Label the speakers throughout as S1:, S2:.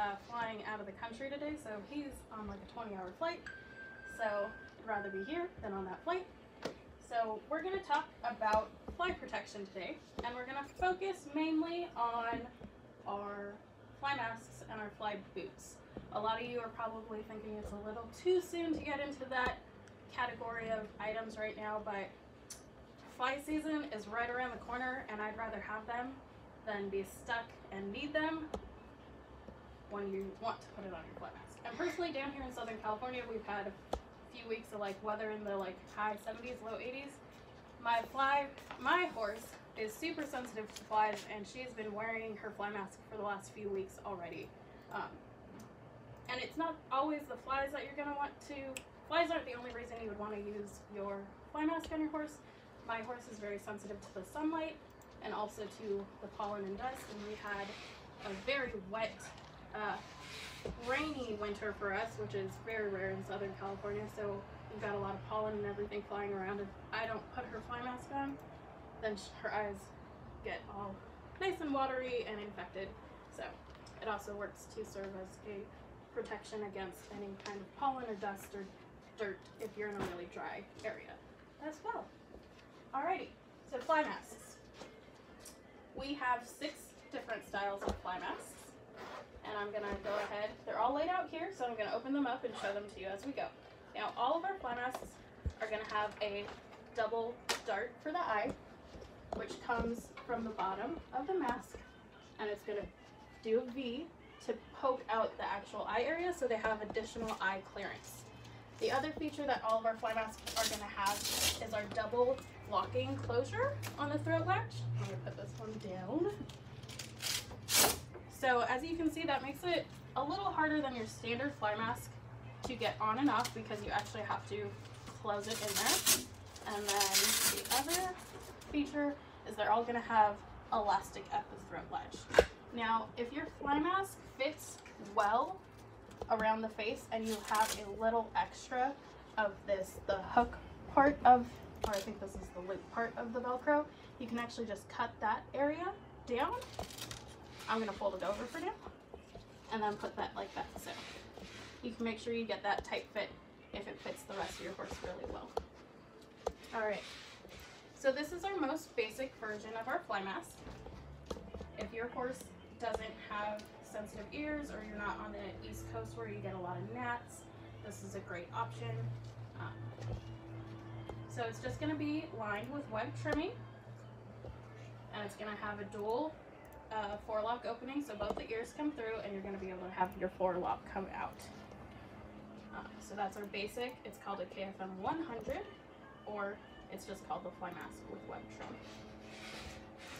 S1: uh, flying out of the country today, so he's on like a 20 hour flight. So I'd rather be here than on that flight. So we're gonna talk about fly protection today, and we're gonna focus mainly on our fly masks and our fly boots. A lot of you are probably thinking it's a little too soon to get into that category of items right now, but fly season is right around the corner and I'd rather have them than be stuck and need them when you want to put it on your fly mask. And personally down here in Southern California we've had a few weeks of like weather in the like high 70s, low 80s. My fly, my horse is super sensitive to flies and she's been wearing her fly mask for the last few weeks already. Um, and it's not always the flies that you're gonna want to, flies aren't the only reason you would wanna use your fly mask on your horse. My horse is very sensitive to the sunlight and also to the pollen and dust and we had a very wet, uh, rainy winter for us, which is very rare in Southern California. So we've got a lot of pollen and everything flying around. If I don't put her fly mask on, then her eyes get all nice and watery and infected. So it also works to serve as a protection against any kind of pollen or dust or dirt if you're in a really dry area as well. Alrighty, so fly masks. We have six different styles of fly masks and I'm gonna go ahead, they're all laid out here, so I'm gonna open them up and show them to you as we go. Now all of our fly masks are gonna have a double dart for the eye, which comes from the bottom of the mask, and it's gonna do a V to poke out the actual eye area so they have additional eye clearance. The other feature that all of our fly masks are gonna have is our double locking closure on the throat latch. I'm gonna put this one down. So as you can see, that makes it a little harder than your standard fly mask to get on and off because you actually have to close it in there. And then the other feature is they're all gonna have elastic at the throat latch. Now, if your fly mask fits well around the face and you have a little extra of this, the hook part of, or I think this is the loop part of the Velcro, you can actually just cut that area down I'm gonna fold it over for now and then put that like that. So you can make sure you get that tight fit if it fits the rest of your horse really well. All right, so this is our most basic version of our fly mask. If your horse doesn't have sensitive ears or you're not on the East Coast where you get a lot of gnats, this is a great option. Um, so it's just gonna be lined with web trimming and it's gonna have a dual uh, forelock opening so both the ears come through and you're going to be able to have your forelock come out. Uh, so that's our basic. It's called a KFM 100 or it's just called the fly mask with web trim.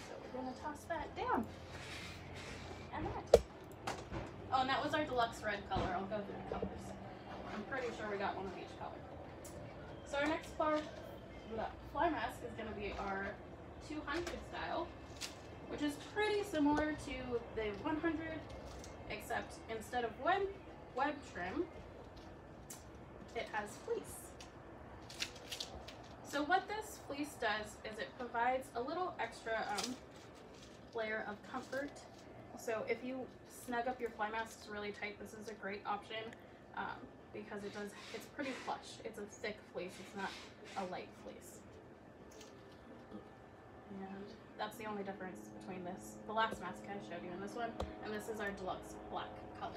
S1: So we're going to toss that down. And that. Oh, and that was our deluxe red color. I'll go through the colors. I'm pretty sure we got one of each color. So our next fly, fly mask is going to be our 200 style which is pretty similar to the 100, except instead of web, web trim, it has fleece. So what this fleece does is it provides a little extra um, layer of comfort. So if you snug up your fly masks really tight, this is a great option um, because it does, it's pretty plush. It's a thick fleece, it's not a light fleece. And that's the only difference between this, the last mask I showed you and this one, and this is our deluxe black color.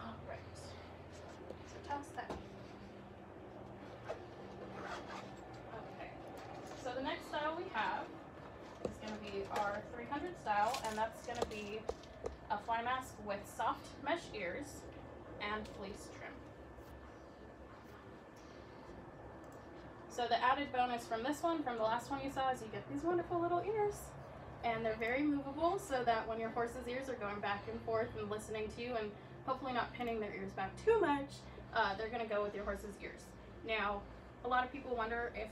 S1: Alright, so toss that. Okay, so the next style we have is going to be our 300 style, and that's going to be a fly mask with soft mesh ears and fleece trim. So the added bonus from this one, from the last one you saw, is you get these wonderful little ears. And they're very movable so that when your horse's ears are going back and forth and listening to you and hopefully not pinning their ears back too much, uh, they're gonna go with your horse's ears. Now, a lot of people wonder if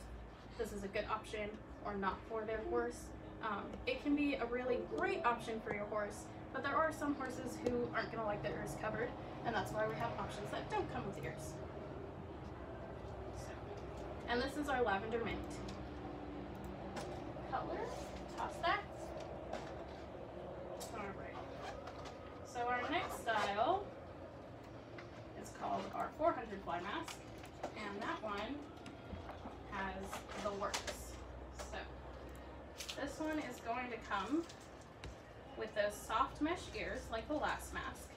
S1: this is a good option or not for their horse. Um, it can be a really great option for your horse, but there are some horses who aren't gonna like their ears covered, and that's why we have options that don't come with ears. And this is our lavender mint. Color, toss that. All right. So our next style is called our 400 fly mask. And that one has the works. So this one is going to come with those soft mesh ears like the last mask,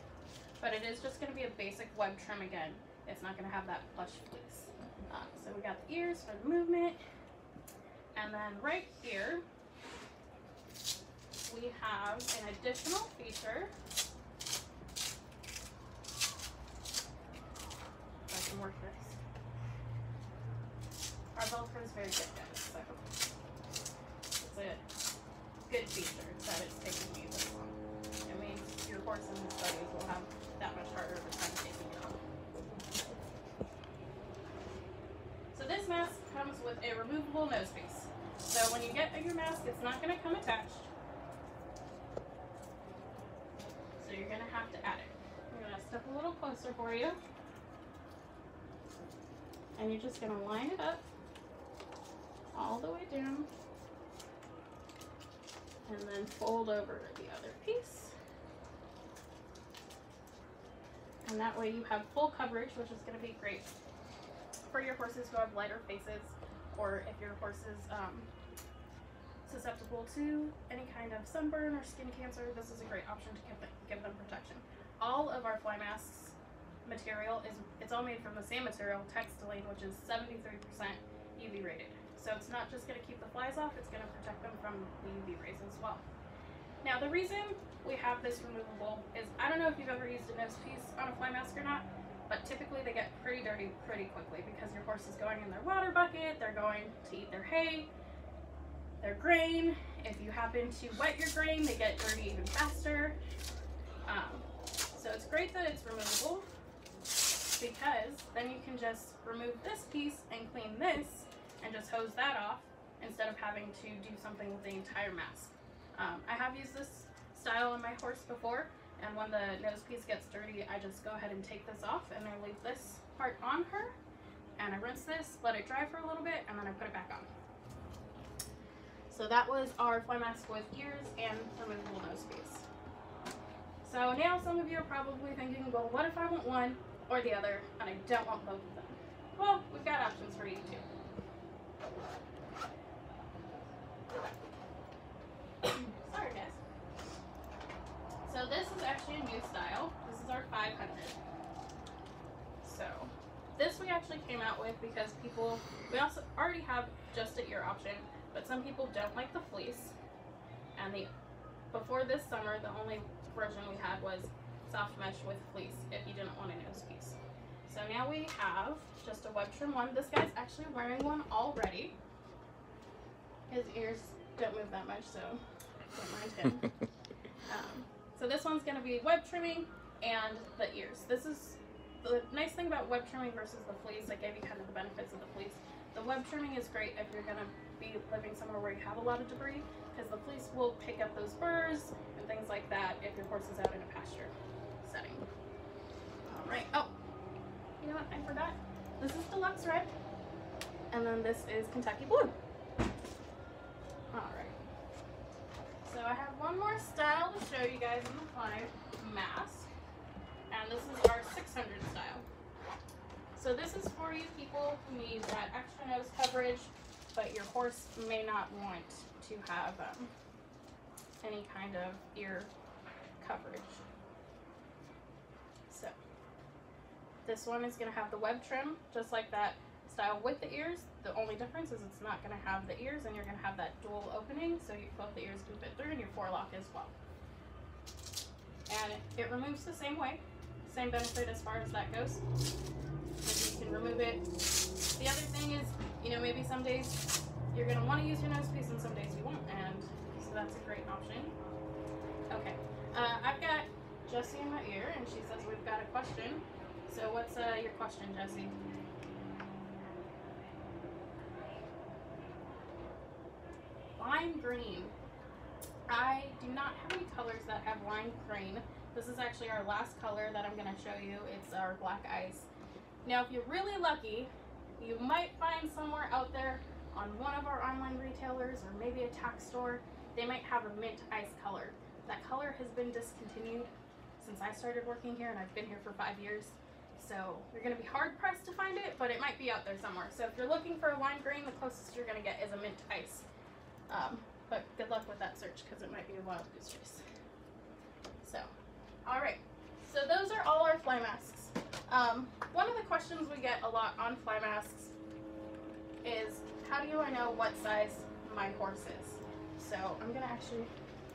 S1: but it is just going to be a basic web trim again. It's not going to have that plush fleece. Uh, so we got the ears for the movement, and then right here we have an additional feature. If I can work this. Our Velcro is very good, guys. So it's a good feature that it's taking me this long. It means your horse and his buddies will have that much harder of a time taking it off. So this mask comes with a removable nose piece. So when you get your mask, it's not going to come attached. So you're going to have to add it. I'm going to step a little closer for you. And you're just going to line it up all the way down. And then fold over the other piece. And that way you have full coverage, which is going to be great for your horses who have lighter faces or if your horse is um, susceptible to any kind of sunburn or skin cancer, this is a great option to give them, give them protection. All of our fly masks material is it's all made from the same material, Textilene, which is 73% UV rated. So it's not just going to keep the flies off, it's going to protect them from the UV rays as well. Now the reason we have this removable is I don't know if you've ever used a nose piece on a fly mask or not, but typically they get pretty dirty pretty quickly because your horse is going in their water bucket, they're going to eat their hay, their grain. If you happen to wet your grain, they get dirty even faster. Um, so it's great that it's removable because then you can just remove this piece and clean this and just hose that off instead of having to do something with the entire mask. Um, I have used this style on my horse before and when the nose piece gets dirty, I just go ahead and take this off and I leave this part on her. And I rinse this, let it dry for a little bit, and then I put it back on. So that was our fly mask with ears and removable nose piece. So now some of you are probably thinking, well, what if I want one or the other and I don't want both of them? Well, we've got options for you too. Sorry guys. So this is actually a new style. This is our 500. So this we actually came out with because people, we also already have just a ear option, but some people don't like the fleece. And the before this summer, the only version we had was soft mesh with fleece if you didn't want a nose piece. So now we have just a web trim one. This guy's actually wearing one already. His ears don't move that much, so don't mind him. so this one's going to be web trimming and the ears. This is the nice thing about web trimming versus the fleece. I gave you kind of the benefits of the fleece. The web trimming is great if you're going to be living somewhere where you have a lot of debris because the fleece will pick up those burrs and things like that if your horse is out in a pasture setting. All right. Oh, you know what? I forgot. This is deluxe red, and then this is Kentucky blue. All right. So I have one more style to show you guys in the fly mask, and this is our 600 style. So this is for you people who need that extra nose coverage, but your horse may not want to have um, any kind of ear coverage. So this one is going to have the web trim, just like that style with the ears. The only difference is it's not going to have the ears and you're going to have that dual opening so you, both the ears can fit through and your forelock as well. And it removes the same way, same benefit as far as that goes. And you can remove it. The other thing is, you know, maybe some days you're going to want to use your nose piece and some days you won't, and so that's a great option. Okay, uh, I've got Jessie in my ear, and she says we've got a question. So what's uh, your question, Jessie? Lime green. I do not have any colors that have lime green. This is actually our last color that I'm going to show you. It's our black ice. Now, if you're really lucky, you might find somewhere out there on one of our online retailers or maybe a tack store, they might have a mint ice color. That color has been discontinued since I started working here and I've been here for five years. So you're going to be hard pressed to find it, but it might be out there somewhere. So if you're looking for a lime green, the closest you're going to get is a mint ice. Um, but good luck with that search because it might be a wild goose chase. So, all right. So those are all our fly masks. Um, one of the questions we get a lot on fly masks is how do I know what size my horse is? So I'm gonna actually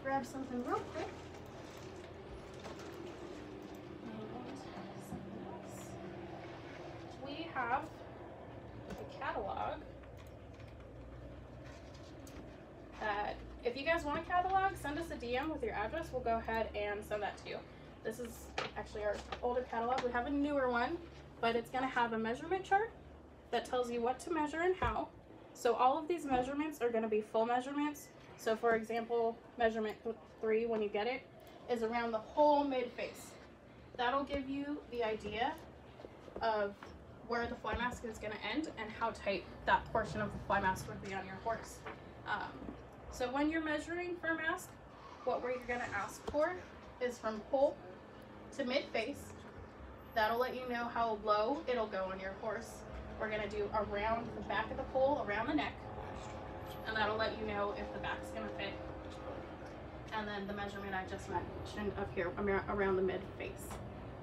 S1: grab something real quick. We have a catalog that if you guys want a catalog, send us a DM with your address. We'll go ahead and send that to you. This is actually our older catalog. We have a newer one, but it's gonna have a measurement chart that tells you what to measure and how. So all of these measurements are gonna be full measurements. So for example, measurement th- three, when you get it, is around the whole mid face. That'll give you the idea of where the fly mask is gonna end and how tight that portion of the fly mask would be on your horse. Um, so when you're measuring for a mask, what we're gonna ask for is from pole to mid face. That'll let you know how low it'll go on your horse. We're gonna do around the back of the pole, around the neck, and that'll let you know if the back's gonna fit. And then the measurement I just mentioned of here, around the mid face.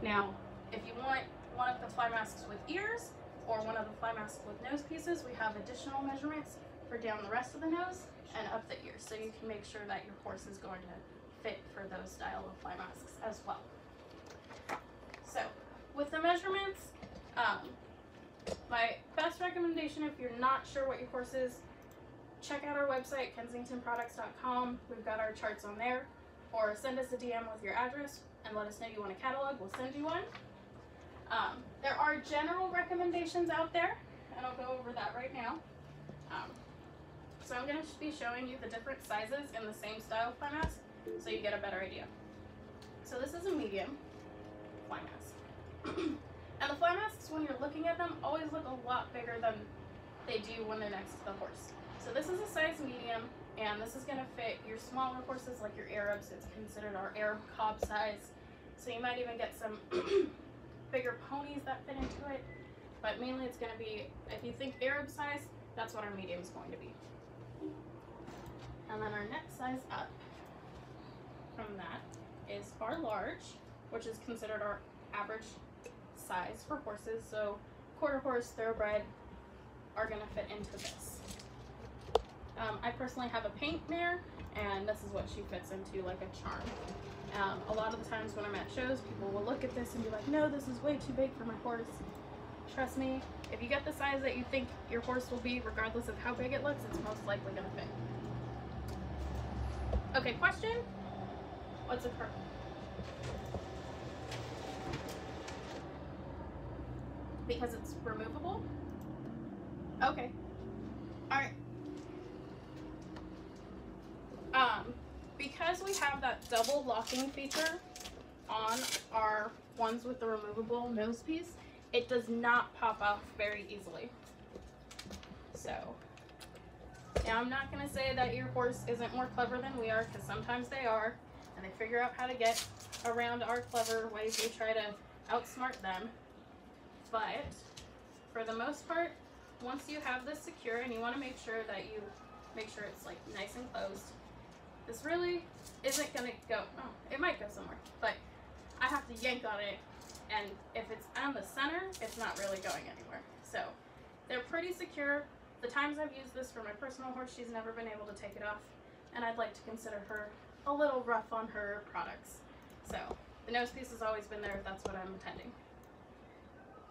S1: Now, if you want one of the fly masks with ears or one of the fly masks with nose pieces, we have additional measurements for down the rest of the nose and up the ears, so you can make sure that your horse is going to fit for those style of fly masks as well. So, with the measurements, um, my best recommendation if you're not sure what your horse is, check out our website, kensingtonproducts.com. We've got our charts on there. Or send us a DM with your address and let us know you want a catalog. We'll send you one. Um, there are general recommendations out there, and I'll go over that right now. Um, so I'm going to be showing you the different sizes in the same style fly mask so you get a better idea. So this is a medium fly mask. and the fly masks, when you're looking at them, always look a lot bigger than they do when they're next to the horse. So this is a size medium, and this is gonna fit your smaller horses like your Arabs. It's considered our Arab cob size. So you might even get some bigger ponies that fit into it. But mainly it's gonna be, if you think Arab size, that's what our medium is going to be. And then our next size up from that is our large, which is considered our average size for horses. So quarter horse, thoroughbred are gonna fit into this. Um, I personally have a paint mare, and this is what she fits into like a charm. Um, a lot of the times when I'm at shows, people will look at this and be like, no, this is way too big for my horse. Trust me, if you get the size that you think your horse will be, regardless of how big it looks, it's most likely gonna fit. Okay, question? What's a per? Because it's removable? Okay. Alright. Um, because we have that double locking feature on our ones with the removable nose piece, it does not pop off very easily. So, now I'm not gonna say that your horse isn't more clever than we are, because sometimes they are, and they figure out how to get around our clever ways. We try to outsmart them. But for the most part, once you have this secure and you want to make sure that you make sure it's like nice and closed, this really isn't gonna go. Oh, it might go somewhere, but I have to yank on it, and if it's on the center, it's not really going anywhere. So they're pretty secure. The times I've used this for my personal horse, she's never been able to take it off, and I'd like to consider her a little rough on her products. So the nose piece has always been there if that's what I'm intending.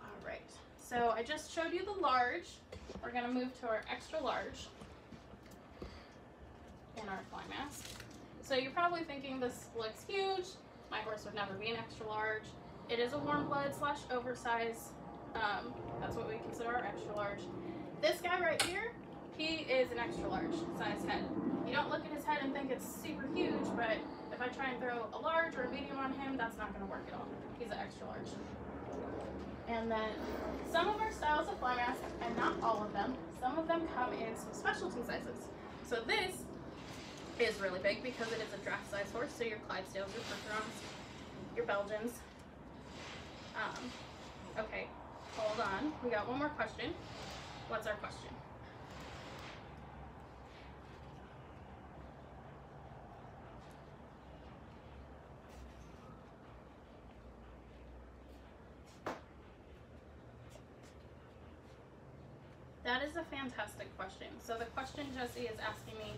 S1: All right. So I just showed you the large. We're gonna move to our extra large in our fly mask. So you're probably thinking this looks huge. My horse would never be an extra large. It is a warm blood slash oversize. Um, that's what we consider our extra large. This guy right here, he is an extra large size head. You don't look at his head and think it's super huge, but if I try and throw a large or a medium on him, that's not gonna work at all. He's an extra large. And then some of our styles of fly mask, and not all of them, some of them come in some specialty sizes. So this is really big because it is a draft size horse, so your Clydesdales, your Percherons, your Belgians. Um, Okay, hold on. We got one more question. What's our question? That is a fantastic question. So the question Jesse is asking me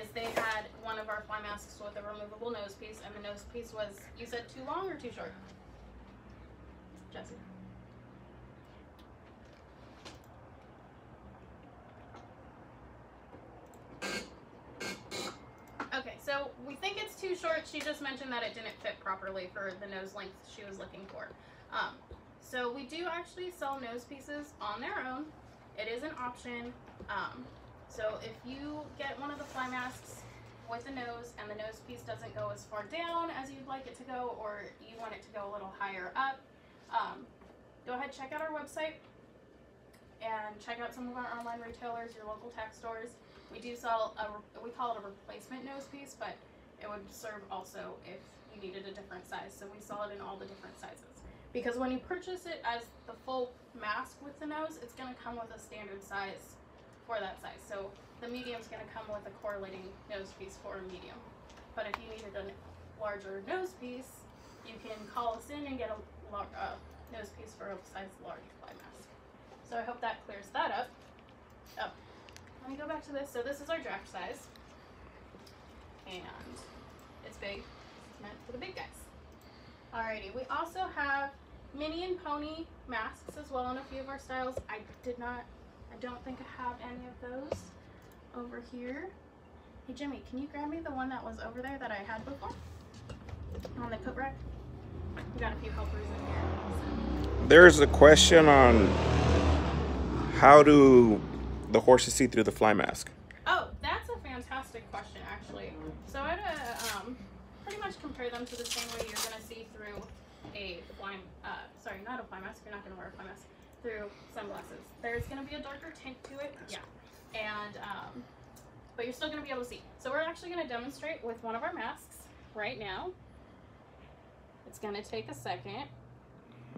S1: is they had one of our fly masks with a removable nose piece, and the nose piece was, you said too long or too short? Jesse. Okay, so we think it's too short. She just mentioned that it didn't fit properly for the nose length she was looking for. Um, so we do actually sell nose pieces on their own. It is an option. Um, so if you get one of the fly masks with a nose and the nose piece doesn't go as far down as you'd like it to go or you want it to go a little higher up, um, go ahead check out our website and check out some of our online retailers, your local tack stores. We do sell a, we call it a replacement nose piece, but it would serve also if you needed a different size. So we sell it in all the different sizes. Because when you purchase it as the full mask with the nose, it's going to come with a standard size for that size. So the medium is going to come with a correlating nose piece for a medium. But if you needed a larger nose piece, you can call us in and get a uh, nose piece for a size large fly mask. So I hope that clears that up. Oh, let me go back to this. So this is our draft size. And it's big. It's meant for the big guys. Alrighty, we also have mini and pony masks as well in a few of our styles. I did not, I don't think I have any of those over here. Hey Jimmy, can you grab me the one that was over there that I had before? On the coat rack? We got a few helpers in here. So.
S2: There's a question on how do the horses see through the fly mask?
S1: Oh, that's a fantastic question, actually. So I'd uh, um, pretty much compare them to the same way you're going to see through a fly, uh, sorry, not a fly mask. You're not going to wear a fly mask through sunglasses. There's going to be a darker tint to it, yeah, and um, but you're still going to be able to see. So we're actually going to demonstrate with one of our masks right now. It's going to take a second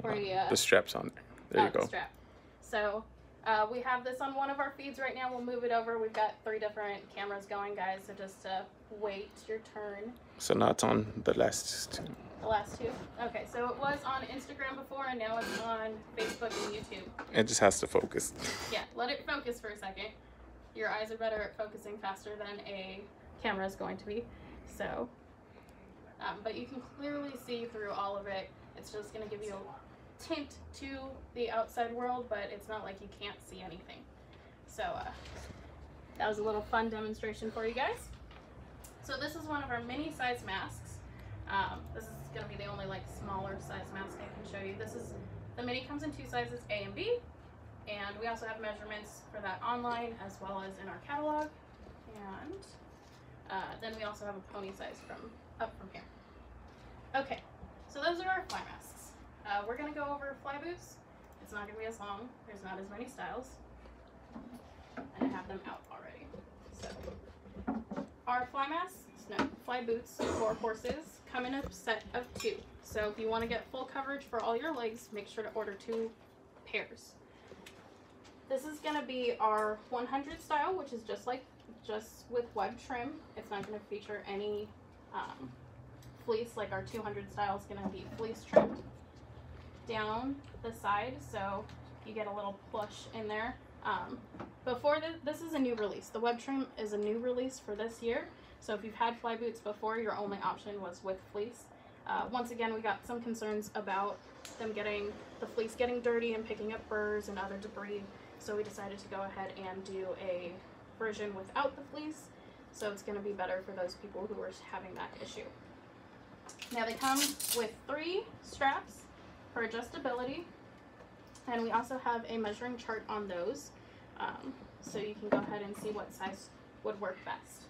S1: for you.
S2: The strap's on there. There
S1: oh,
S2: you go.
S1: The strap. So uh, we have this on one of our feeds right now. We'll move it over. We've got three different cameras going, guys. So just uh, wait your turn.
S2: So now it's on the last two.
S1: The last two? Okay, so it was on Instagram before and now it's on Facebook and YouTube.
S2: It just has to focus.
S1: Yeah, let it focus for a second. Your eyes are better at focusing faster than a camera is going to be. So, um, but you can clearly see through all of it. It's just going to give you a tint to the outside world, but it's not like you can't see anything. So, uh, that was a little fun demonstration for you guys. So this is one of our mini size masks. Um, this is going to be the only like smaller size mask I can show you. This is, the mini comes in two sizes, A and B. And we also have measurements for that online as well as in our catalog. And uh, then we also have a pony size from up from here. Okay, so those are our fly masks. Uh, we're going to go over fly boots. It's not going to be as long. There's not as many styles. And I have them out already. So our fly masks, no, fly boots for horses come in a set of two. So if you want to get full coverage for all your legs, make sure to order two pairs. This is going to be our 100 style, which is just like, just with web trim. It's not going to feature any um, fleece like our 200 style is going to be fleece trimmed down the side. So you get a little plush in there. Um, before this, this is a new release. The web trim is a new release for this year. So if you've had fly boots before, your only option was with fleece. Uh, once again, we got some concerns about them getting, the fleece getting dirty and picking up burrs and other debris. So we decided to go ahead and do a version without the fleece. So it's going to be better for those people who are having that issue. Now they come with three straps for adjustability. And we also have a measuring chart on those. Um, so you can go ahead and see what size would work best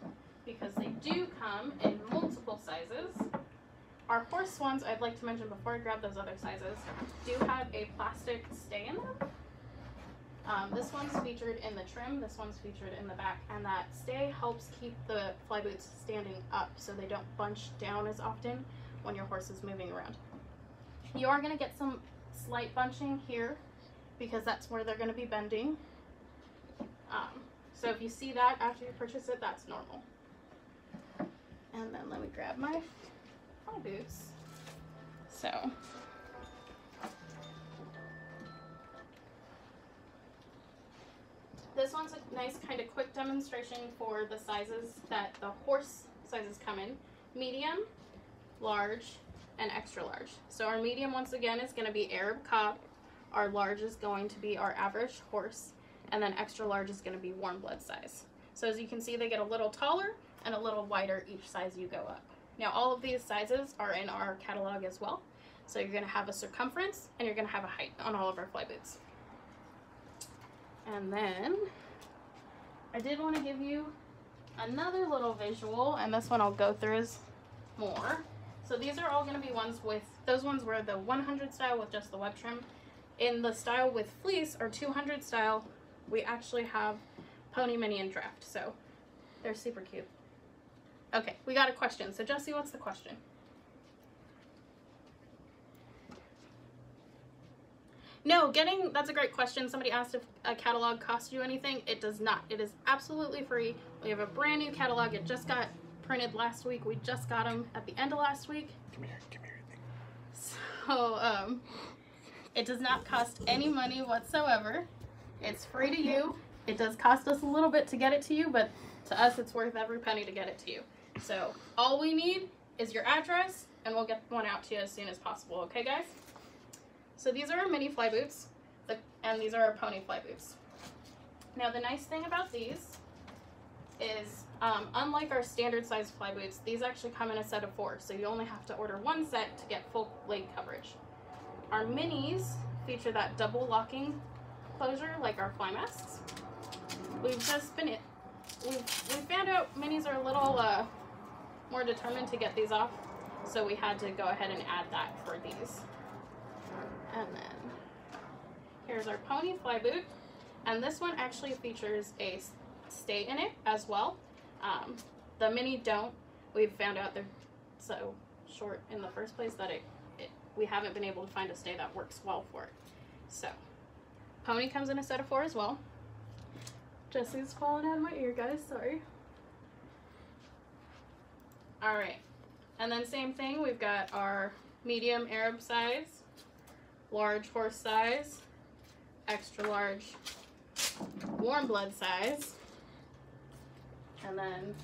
S1: because they do come in multiple sizes. Our horse ones, I'd like to mention before I grab those other sizes, do have a plastic stay in them. Um, this one's featured in the trim, this one's featured in the back, and that stay helps keep the fly boots standing up so they don't bunch down as often when your horse is moving around. You are going to get some slight bunching here because that's where they're going to be bending. Um, so if you see that after you purchase it, that's normal. And then let me grab my boots. So. This one's a nice kind of quick demonstration for the sizes that the horse sizes come in. Medium, large, and extra large. So our medium once again is going to be Arab cob. Our large is going to be our average horse. And then extra large is going to be warm blood size. So as you can see they get a little taller and a little wider each size you go up. Now all of these sizes are in our catalog as well. So you're going to have a circumference and you're going to have a height on all of our fly boots. And then I did want to give you another little visual and this one I'll go through is more. So these are all going to be ones with, those ones were the 100 style with just the web trim. In the style with fleece or 200 style, we actually have Pony Mini and Draft. So they're super cute. Okay, we got a question. So Jesse, what's the question? No, getting that's a great question. Somebody asked if a catalog costs you anything. It does not. It is absolutely free. We have a brand new catalog. It just got printed last week. We just got them at the end of last week.
S2: Give me your, give me your thing.
S1: So, um, it does not cost any money whatsoever. It's free to you. It does cost us a little bit to get it to you, but to us, it's worth every penny to get it to you. So, all we need is your address, and we'll get one out to you as soon as possible. Okay, guys? So these are our mini fly boots, and these are our pony fly boots. Now, the nice thing about these is um, unlike our standard size fly boots, these actually come in a set of four, so you only have to order one set to get full leg coverage. Our minis feature that double locking closure like our fly masks. We've just been, we've, we found out minis are a little uh, more determined to get these off, so we had to go ahead and add that for these. And then here's our pony fly boot, and this one actually features a stay in it as well. Um, the mini don't. We've found out they're so short in the first place that it we haven't been able to find a stay that works well for it. So, pony comes in a set of four as well. Jesse's falling out of my ear, guys. Sorry. All right, and then same thing. We've got our medium Arab size, large horse size, extra large warm blood size, and then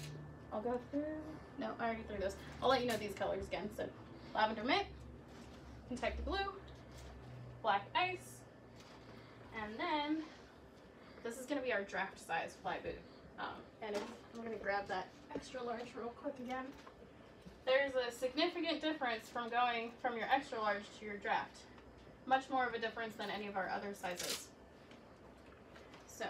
S1: I'll go through. No, I already threw those. I'll let you know these colors again. So lavender mint, Kentucky blue, black ice, and then this is gonna be our draft size fly boot. Um, and if, I'm gonna grab that extra large real quick again. There's a significant difference from going from your extra large to your draft. Much more of a difference than any of our other sizes. So,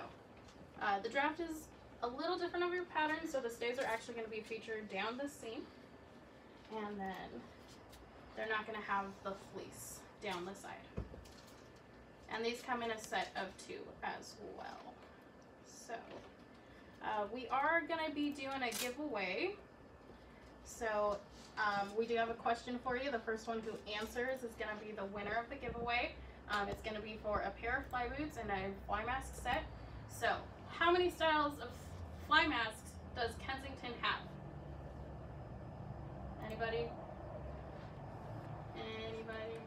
S1: uh, the draft is a little different of your pattern, so the stays are actually going to be featured down the seam. And then they're not going to have the fleece down the side. And these come in a set of two as well. So uh, we are going to be doing a giveaway. So um, we do have a question for you. The first one who answers is going to be the winner of the giveaway. Um, it's going to be for a pair of fly boots and a fly mask set. So how many styles of fly masks does Kensington have? Anybody? Anybody?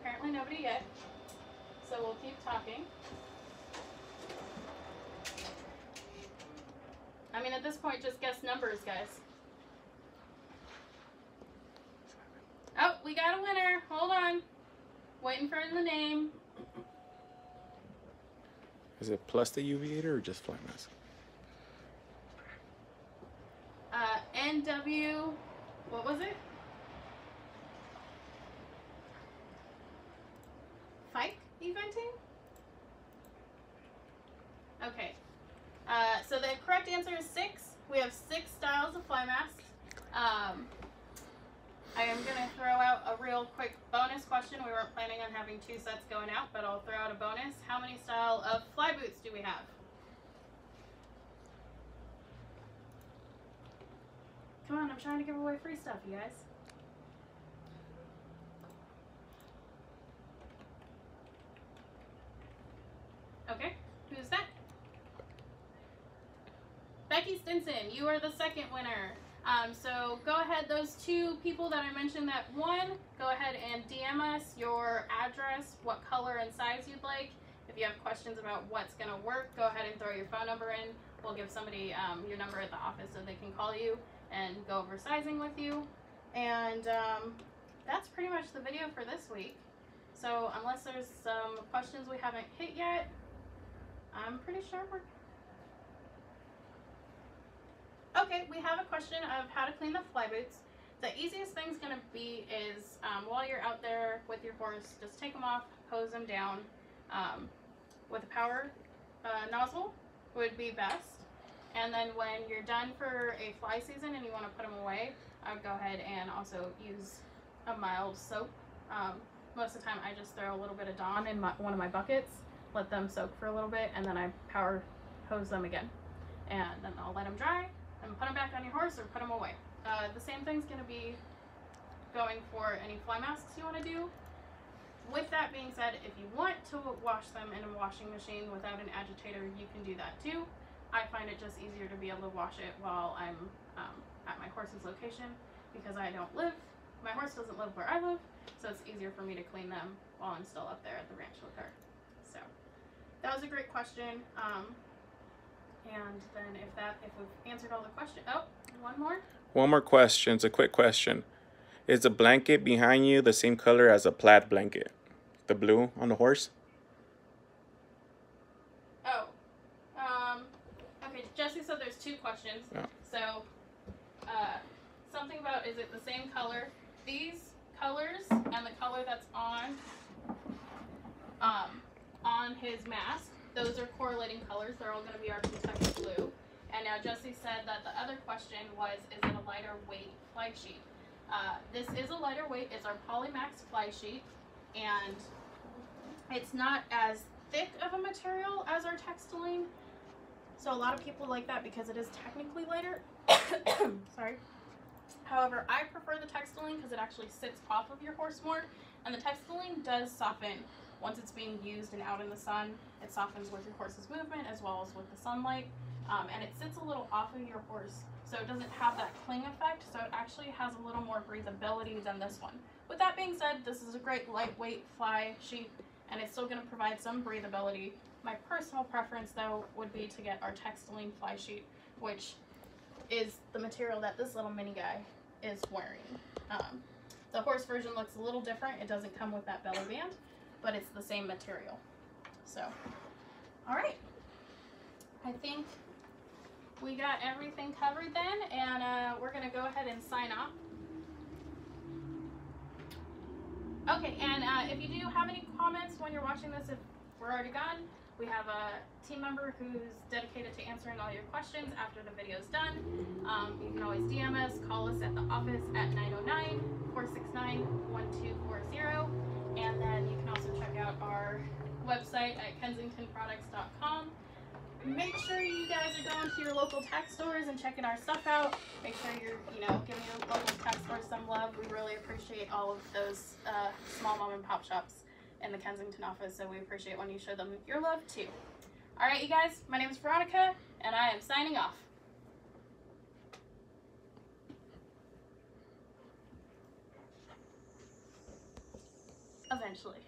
S1: Apparently nobody yet. So we'll keep talking. I mean, at this point, just guess numbers, guys. Oh, we got a winner. Hold on. Waiting for the name.
S2: Is it plus the UV or just fly mask?
S1: Uh, NW, what was it? Fike eventing? Okay. Uh, so the correct answer is six. We have six styles of fly masks. Um, I am going to throw out a real quick bonus question. We weren't planning on having two sets going out, but I'll throw out a bonus. How many style of fly boots do we have? Come on, I'm trying to give away free stuff, you guys. Okay, who's that? Becky Stinson, you are the second winner. Um, so go ahead, those two people that I mentioned that won, go ahead and DM us your address, what color and size you'd like. If you have questions about what's going to work, go ahead and throw your phone number in. We'll give somebody um, your number at the office so they can call you and go over sizing with you. And um, that's pretty much the video for this week. So unless there's some questions we haven't hit yet, I'm pretty sure we're Okay, we have a question of how to clean the fly boots. The easiest thing's gonna be is um, while you're out there with your horse, just take them off, hose them down. Um, with a power uh, nozzle would be best. And then when you're done for a fly season and you want to put them away, I would go ahead and also use a mild soap. Um, most of the time I just throw a little bit of Dawn in my, one of my buckets, let them soak for a little bit, and then I power hose them again. And then I'll let them dry and put them back on your horse or put them away. Uh, the same thing's going to be going for any fly masks you want to do. With that being said, if you want to wash them in a washing machine without an agitator, you can do that too. I find it just easier to be able to wash it while I'm um, at my horse's location because I don't live, my horse doesn't live where I live, so it's easier for me to clean them while I'm still up there at the ranch with her. So that was a great question. Um, and then if that, if we've answered all the questions, oh, one more.
S2: One more question. It's a quick question. Is the blanket behind you the same color as a plaid blanket? The blue on the horse?
S1: Oh. Um, okay, Jesse said there's two questions.
S2: Yeah.
S1: So, uh, something about is it the same color? These colors and the color that's on um, on his mask, those are correlating colors. They're all going to be our Kentucky blue. And now Jesse said that the other question was, is it a lighter weight fly sheet? Uh, this is a lighter weight. It's our Polymax fly sheet, and it's not as thick of a material as our Textilene. So a lot of people like that because it is technically lighter. Sorry. However, I prefer the Textilene because it actually sits off of your horse more, and the Textilene does soften once it's being used and out in the sun. It softens with your horse's movement as well as with the sunlight, um, and it sits a little off of your horse so it doesn't have that cling effect, so it actually has a little more breathability than this one. With that being said, this is a great lightweight fly sheet, and it's still going to provide some breathability. My personal preference, though, would be to get our Textilene fly sheet, which is the material that this little mini guy is wearing. Um, the horse version looks a little different. It doesn't come with that belly band, but it's the same material. So, all right. I think we got everything covered then, and uh, we're going to go ahead and sign off. Okay, and uh, if you do have any comments when you're watching this, if we're already gone, we have a team member who's dedicated to answering all your questions after the video is done. Um, you can always DM us, call us at the office at 909-469-1240, and then you can also check out our website at kensingtonproducts.com make sure you guys are going to your local tack stores and checking our stuff out. Make sure you're, you know, giving your local tack stores some love. We really appreciate all of those uh, small mom and pop shops in the Kensington office, so we appreciate when you show them your love too. All right, you guys, my name is Veronica, and I am signing off. Eventually.